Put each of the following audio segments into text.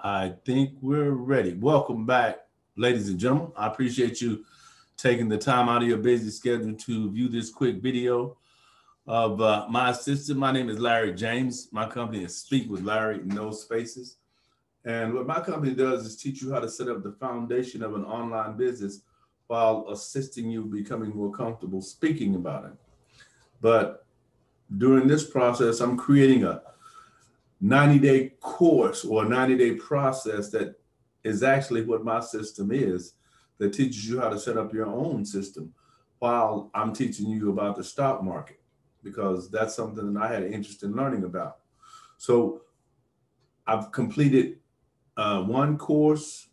I think we're ready. Welcome back, ladies and gentlemen. I appreciate you taking the time out of your busy schedule to view this quick video of uh, my assistant. My name is Larry James. My company is Speakwithlarry, no spaces. And what my company does is teach you how to set up the foundation of an online business while assisting you becoming more comfortable speaking about it. But during this process, I'm creating a 90 day course or 90 day process that is actually what my system is that teaches you how to set up your own system while I'm teaching you about the stock market because that's something that I had an interest in learning about. So I've completed uh, one course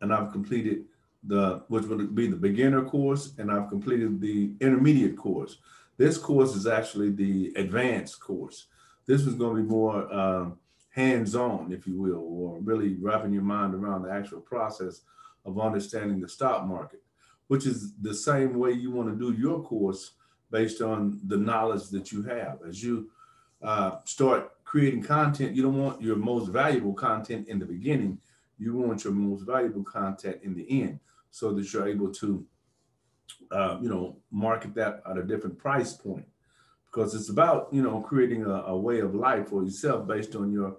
and I've completed the which would be the beginner course and I've completed the intermediate course. This course is actually the advanced course. This was going to be more um, hands-on, if you will, or really wrapping your mind around the actual process of understanding the stock market, which is the same way you want to do your course based on the knowledge that you have. As you uh, start creating content, you don't want your most valuable content in the beginning. You want your most valuable content in the end so that you're able to, uh, you know, market that at a different price point because it's about you know creating a, a, way of life for yourself based on your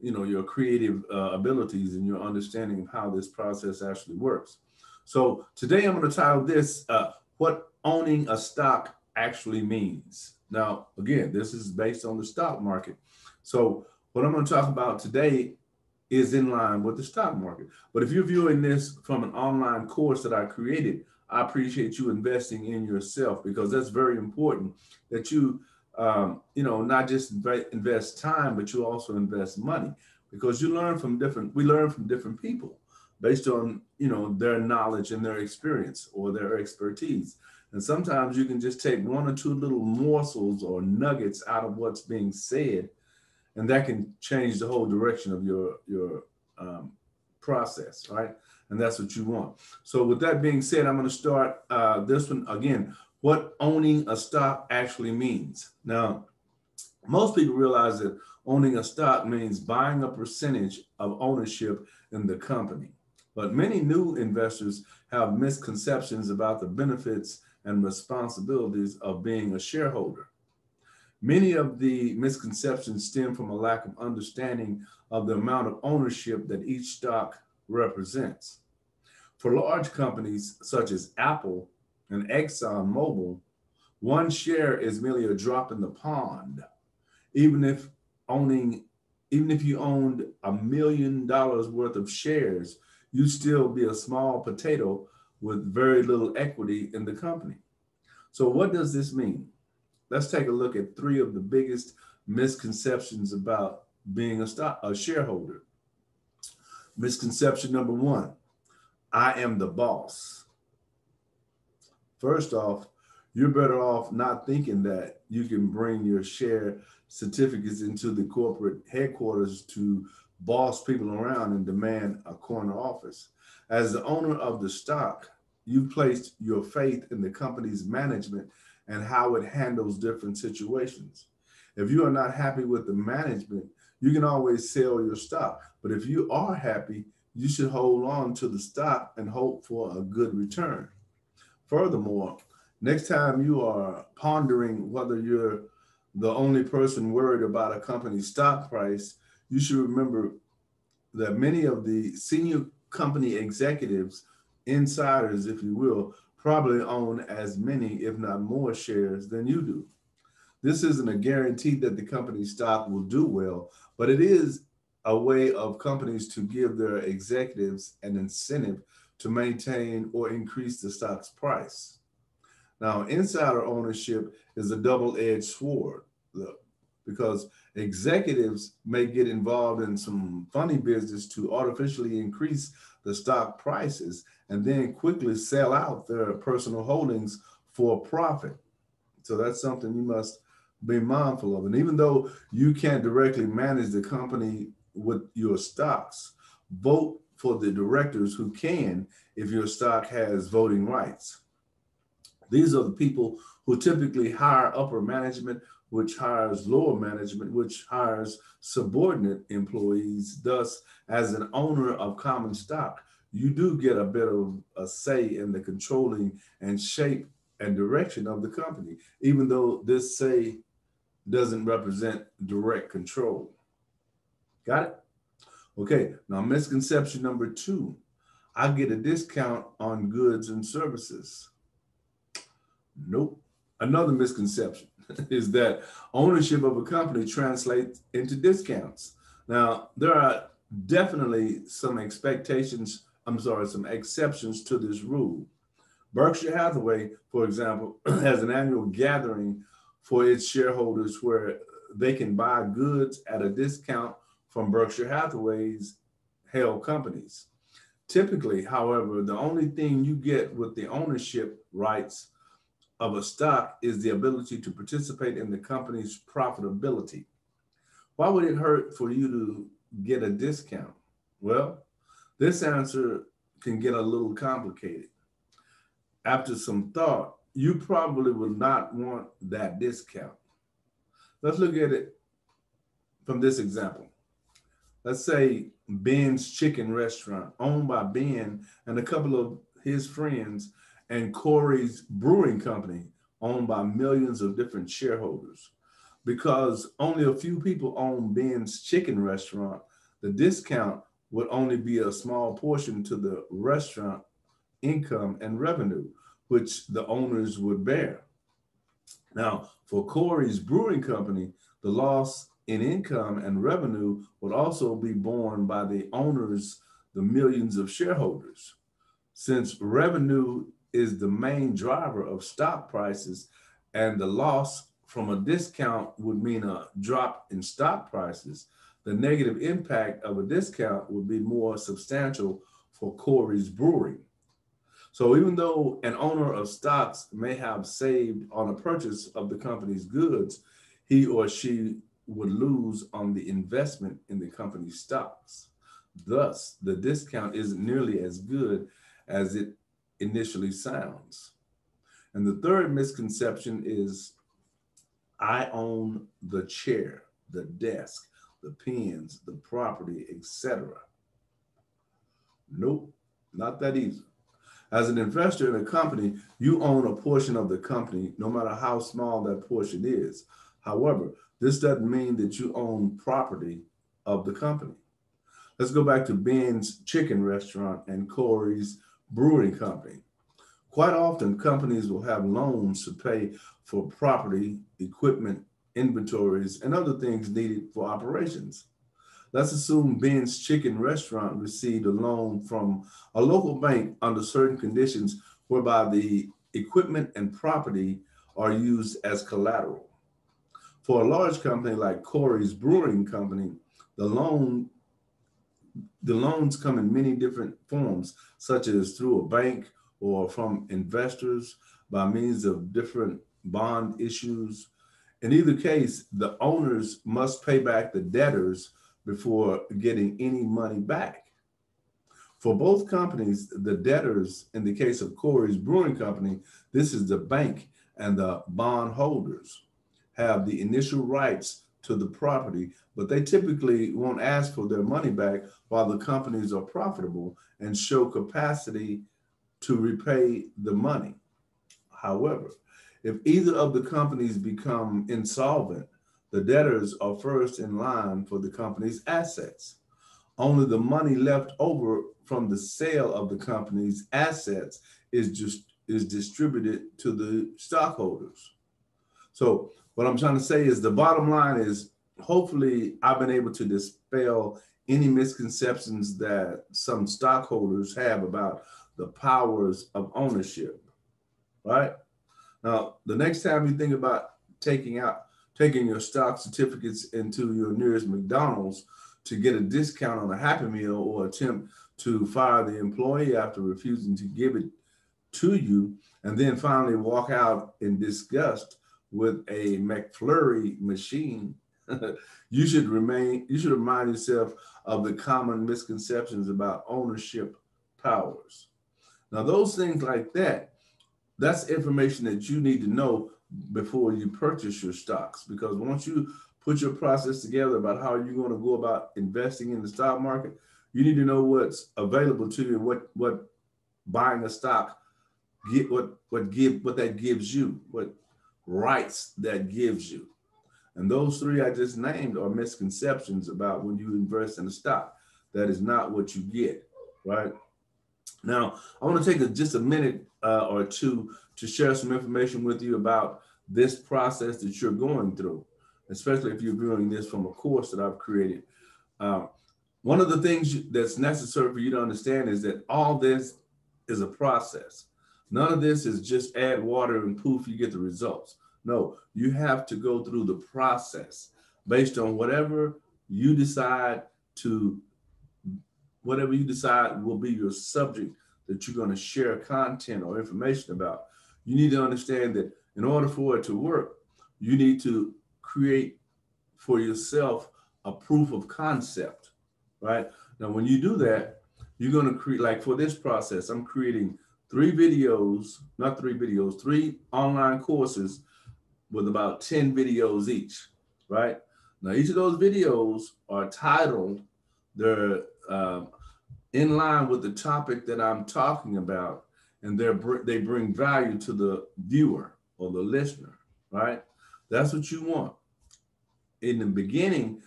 you know your creative uh, abilities and your understanding of how this process actually works. So today i'm going to title this uh, what owning a stock actually means. Now again this is based on the stock market. So what i'm going to talk about today is in line with the stock market. But if you're viewing this from an online course that i created I appreciate you investing in yourself because that's very important that you, um, you know, not just invest time, but you also invest money because you learn from different, we learn from different people based on, you know, their knowledge and their experience or their expertise. And sometimes you can just take one or two little morsels or nuggets out of what's being said, and that can change the whole direction of your, your um, process, right? And that's what you want. So with that being said, I'm going to start uh, this one again. What owning a stock actually means. Now, most people realize that owning a stock means buying a percentage of ownership in the company. But many new investors have misconceptions about the benefits and responsibilities of being a shareholder. Many of the misconceptions stem from a lack of understanding of the amount of ownership that each stock represents. For large companies such as Apple and ExxonMobil, one share is merely a drop in the pond. Even if owning, even if you owned a million dollars worth of shares, you still be a small potato with very little equity in the company. So what does this mean? Let's take a look at three of the biggest misconceptions about being a stock a shareholder. Misconception number one, I am the boss. First off, you're better off not thinking that you can bring your share certificates into the corporate headquarters to boss people around and demand a corner office. As the owner of the stock, you've placed your faith in the company's management and how it handles different situations. If you are not happy with the management, you can always sell your stock. But if you are happy, you should hold on to the stock and hope for a good return. Furthermore, next time you are pondering whether you're the only person worried about a company's stock price, you should remember that many of the senior company executives, insiders, if you will, probably own as many, if not more, shares than you do. This isn't a guarantee that the company's stock will do well, but it is a way of companies to give their executives an incentive to maintain or increase the stock's price. Now, insider ownership is a double edged sword though, because executives may get involved in some funny business to artificially increase the stock prices and then quickly sell out their personal holdings for profit. So that's something you must be mindful of. And even though you can't directly manage the company with your stocks, vote for the directors who can if your stock has voting rights. These are the people who typically hire upper management which hires lower management, which hires subordinate employees. Thus, as an owner of common stock, you do get a bit of a say in the controlling and shape and direction of the company, even though this say doesn't represent direct control. Got it? Okay, now misconception number two I get a discount on goods and services. Nope. Another misconception is that ownership of a company translates into discounts. Now, there are definitely some expectations, I'm sorry, some exceptions to this rule. Berkshire Hathaway, for example, has an annual gathering for its shareholders where they can buy goods at a discount from Berkshire Hathaway's held companies. Typically, however, the only thing you get with the ownership rights of a stock is the ability to participate in the company's profitability. Why would it hurt for you to get a discount? Well, this answer can get a little complicated. After some thought, you probably will not want that discount. Let's look at it from this example. Let's say Ben's Chicken Restaurant, owned by Ben and a couple of his friends, and Corey's Brewing Company, owned by millions of different shareholders. Because only a few people own Ben's Chicken Restaurant, the discount would only be a small portion to the restaurant income and revenue, which the owners would bear. Now, for Corey's Brewing Company, the loss in income and revenue would also be borne by the owners, the millions of shareholders. Since revenue is the main driver of stock prices, and the loss from a discount would mean a drop in stock prices, the negative impact of a discount would be more substantial for Corey's Brewing. So even though an owner of stocks may have saved on a purchase of the company's goods, he or she would lose on the investment in the company's stocks. Thus, the discount isn't nearly as good as it initially sounds. And the third misconception is I own the chair, the desk, the pens, the property, etc. Nope, not that easy. As an investor in a company, you own a portion of the company, no matter how small that portion is. However, this doesn't mean that you own property of the company. Let's go back to Ben's Chicken Restaurant and Corey's Brewing Company. Quite often, companies will have loans to pay for property, equipment, inventories, and other things needed for operations. Let's assume Ben's Chicken Restaurant received a loan from a local bank under certain conditions whereby the equipment and property are used as collateral. For a large company like Corey's Brewing Company, the loan the loans come in many different forms, such as through a bank or from investors by means of different bond issues. In either case, the owners must pay back the debtors before getting any money back. For both companies, the debtors, in the case of Corey's Brewing Company, this is the bank and the bondholders, have the initial rights to the property, but they typically won't ask for their money back while the companies are profitable and show capacity to repay the money. However, if either of the companies become insolvent, the debtors are first in line for the company's assets. Only the money left over from the sale of the company's assets is just is distributed to the stockholders. So what I'm trying to say is the bottom line is hopefully I've been able to dispel any misconceptions that some stockholders have about the powers of ownership. Right? Now, the next time you think about taking out taking your stock certificates into your nearest McDonald's to get a discount on a Happy Meal or attempt to fire the employee after refusing to give it to you, and then finally walk out in disgust with a McFlurry machine, you should remain, you should remind yourself of the common misconceptions about ownership powers. Now, those things like that, that's information that you need to know before you purchase your stocks. Because once you put your process together about how you're going to go about investing in the stock market, you need to know what's available to you what what buying a stock get what what give what that gives you, what rights that gives you. And those three I just named are misconceptions about when you invest in a stock. That is not what you get, right? Now, I want to take a, just a minute uh, or two to share some information with you about this process that you're going through, especially if you're viewing this from a course that I've created. Uh, one of the things that's necessary for you to understand is that all this is a process. None of this is just add water and poof, you get the results. No, you have to go through the process based on whatever you decide to, whatever you decide will be your subject that you're going to share content or information about. You need to understand that in order for it to work, you need to create for yourself a proof of concept, right? Now, when you do that, you're going to create, like for this process, I'm creating three videos, not three videos, three online courses with about 10 videos each, right? Now, each of those videos are titled, they're um, in line with the topic that I'm talking about, and they bring value to the viewer or the listener, right? That's what you want. In the beginning,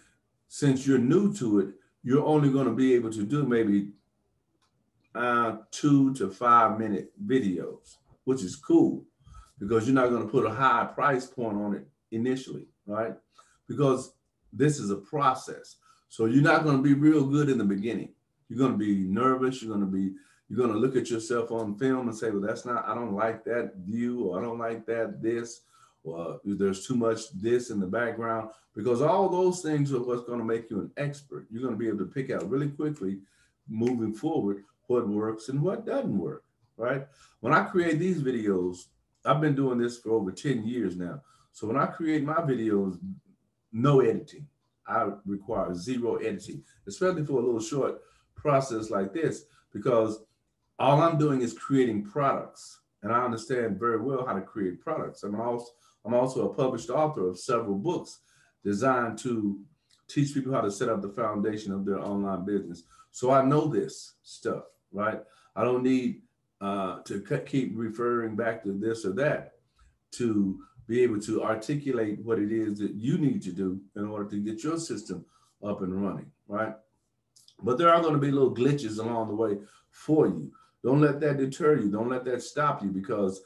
since you're new to it, you're only going to be able to do maybe uh, two to five minute videos, which is cool because you're not going to put a high price point on it initially, right? Because this is a process. So you're not going to be real good in the beginning. You're going to be nervous. You're going to be, you're going to look at yourself on film and say, well, that's not, I don't like that view, or I don't like that this, or there's too much this in the background, because all those things are what's going to make you an expert. You're going to be able to pick out really quickly moving forward what works and what doesn't work, right? When I create these videos, I've been doing this for over 10 years now. So when I create my videos, no editing. I require zero editing, especially for a little short process like this, because all I'm doing is creating products. And I understand very well how to create products. I'm also, I'm also a published author of several books designed to teach people how to set up the foundation of their online business. So I know this stuff, right? I don't need uh, to keep referring back to this or that to be able to articulate what it is that you need to do in order to get your system up and running, right? But there are going to be little glitches along the way for you. Don't let that deter you. Don't let that stop you because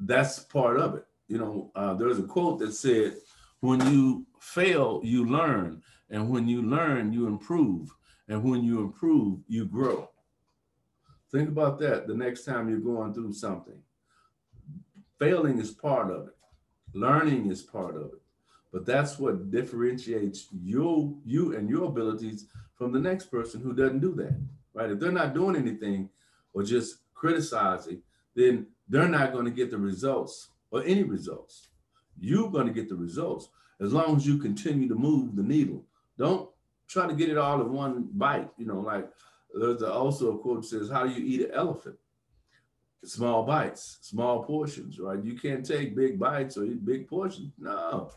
that's part of it. You know, uh, there's a quote that said, when you fail, you learn. And when you learn, you improve. And when you improve, you grow. Think about that the next time you're going through something. Failing is part of it. Learning is part of it. But that's what differentiates you, you and your abilities from the next person who doesn't do that, right? If they're not doing anything or just criticizing, then they're not going to get the results or any results. You're going to get the results as long as you continue to move the needle. Don't try to get it all in one bite, you know, like there's also a quote says, How do you eat an elephant? Small bites, small portions, right? You can't take big bites or big portions. No,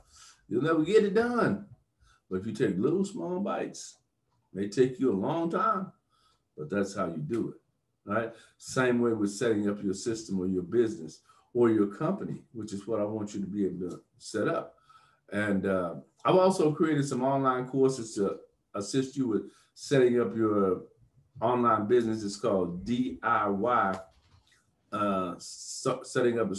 you'll never get it done. But if you take little small bites, may take you a long time, but that's how you do it, right? Same way with setting up your system or your business or your company, which is what I want you to be able to set up. And uh, I've also created some online courses to assist you with setting up your online business. It's called DIY, uh, setting up a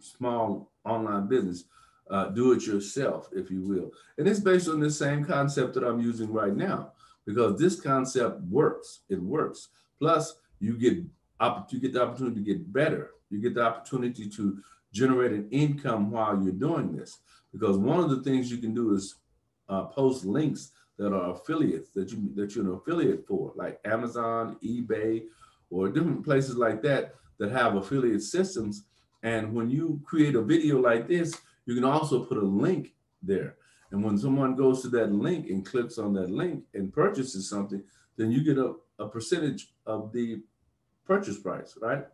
small online business. Uh, do it yourself, if you will. And it's based on the same concept that I'm using right now, because this concept works. It works. Plus, you get you get the opportunity to get better. You get the opportunity to generate an income while you're doing this. Because one of the things you can do is uh, post links that are affiliates that you that you're an affiliate for, like Amazon, eBay, or different places like that that have affiliate systems. And when you create a video like this, you can also put a link there. And when someone goes to that link and clicks on that link and purchases something, then you get a, a percentage of the purchase price, right?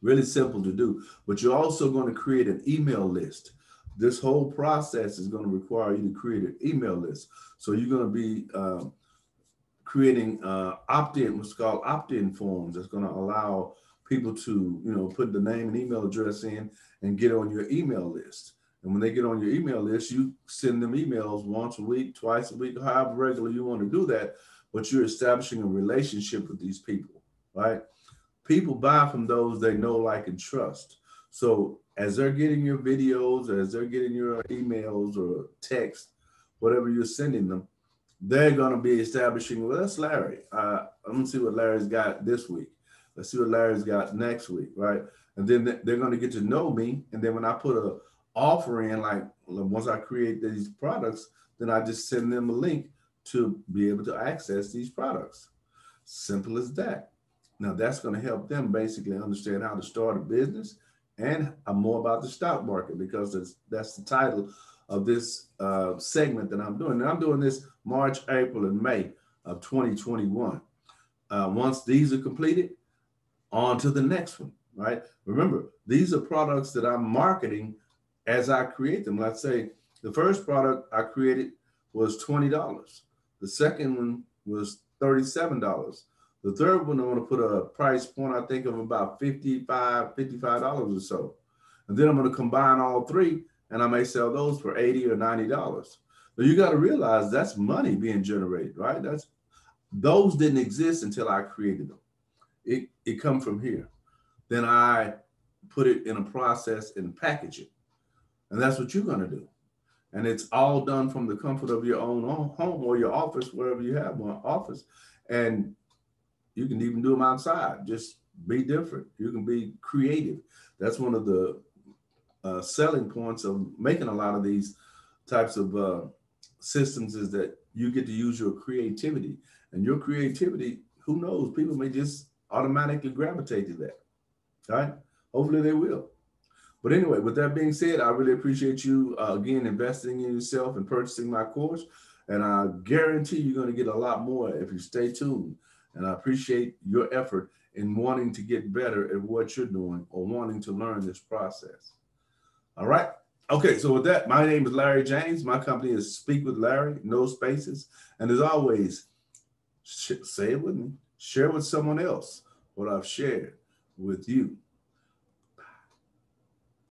Really simple to do. But you're also going to create an email list. This whole process is going to require you to create an email list. So you're going to be um, creating uh, opt-in, what's called opt-in forms. That's going to allow people to, you know, put the name and email address in and get on your email list. And when they get on your email list, you send them emails once a week, twice a week, however regular you want to do that. But you're establishing a relationship with these people, right? People buy from those they know, like, and trust. So as they're getting your videos, as they're getting your emails or text, whatever you're sending them, they're going to be establishing, well, that's Larry. Uh, I'm going to see what Larry's got this week. Let's see what Larry's got next week, right? And then they're going to get to know me. And then when I put a offer in, like once I create these products, then I just send them a link to be able to access these products. Simple as that. Now that's going to help them basically understand how to start a business and more about the stock market because that's, the title of this uh, segment that I'm doing. And I'm doing this March, April, and May of 2021. Uh, once these are completed, on to the next one, right? Remember, these are products that I'm marketing as I create them. Let's say the first product I created was $20. The second one was $37. The third one, I want to put a price point, I think, of about $55, $55 or so. And then I'm going to combine all three and I may sell those for 80 or $90. But you got to realize that's money being generated, right? That's those didn't exist until I created them. It it come from here. Then I put it in a process and package it. And that's what you're going to do. And it's all done from the comfort of your own home or your office, wherever you have one office. And you can even do them outside. Just be different. You can be creative. That's one of the uh, selling points of making a lot of these types of uh, systems is that you get to use your creativity. And your creativity, who knows, people may just automatically gravitate to that. All right. Hopefully they will. But anyway, with that being said, I really appreciate you uh, again investing in yourself and purchasing my course. And I guarantee you're going to get a lot more if you stay tuned. And I appreciate your effort in wanting to get better at what you're doing or wanting to learn this process. All right. Okay, so with that, my name is Larry James. My company is Speakwithlarry, no spaces. And as always, say it with me, share with someone else what I've shared with you.